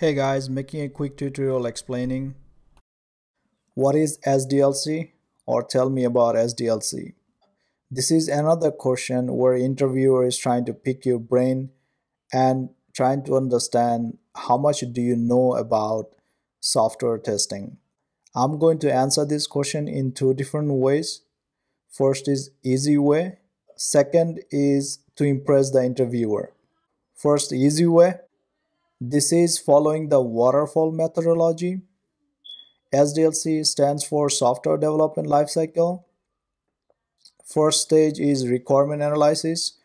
Hey guys, making a quick tutorial explaining what is SDLC or tell me about SDLC. This is another question where interviewer is trying to pick your brain and trying to understand how much do you know about software testing. I'm going to answer this question in two different ways. First is easy way. Second is to impress the interviewer. First easy way this is following the waterfall methodology. SDLC stands for Software Development Lifecycle. First stage is requirement analysis,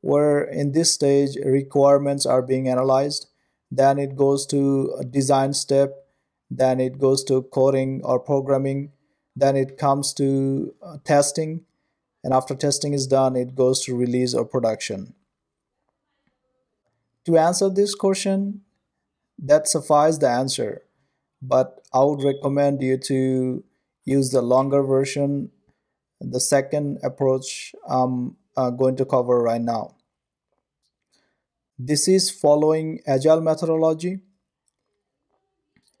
where in this stage requirements are being analyzed. Then it goes to design step, then it goes to coding or programming, then it comes to uh, testing, and after testing is done, it goes to release or production to answer this question that suffice the answer. But i would recommend you to use the longer version. The second approach i'm uh, going to cover right now. This is following agile methodology.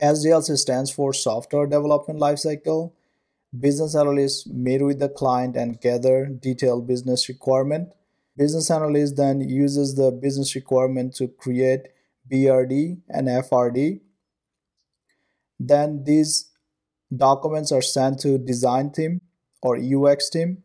Sdlc stands for software development lifecycle. Business analysts meet with the client and gather detailed business requirement Business analyst then uses the business requirement to create BRD and FRD. Then these documents are sent to design team or UX team.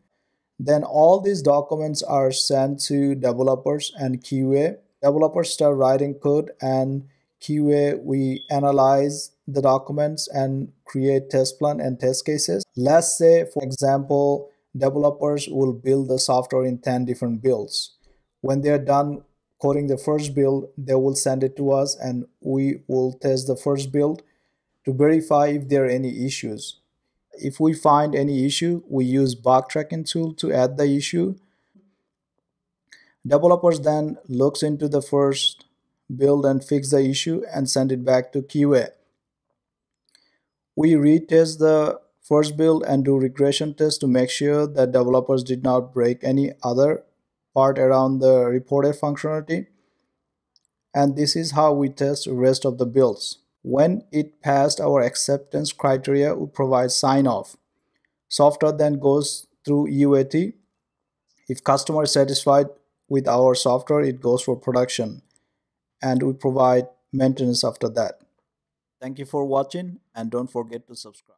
Then all these documents are sent to developers and QA. Developers start writing code and QA we analyze the documents and create test plan and test cases. Let's say for example developers will build the software in 10 different builds. When they're done coding the first build, they will send it to us and we will test the first build to verify if there are any issues. If we find any issue, we use bug tracking tool to add the issue. Developers then looks into the first build and fix the issue and send it back to QA. We retest the first build and do regression tests to make sure that developers did not break any other part around the reported functionality. And this is how we test rest of the builds. When it passed our acceptance criteria, we provide sign off. Software then goes through UAT. If customer is satisfied with our software, it goes for production and we provide maintenance after that. Thank you for watching and don't forget to subscribe.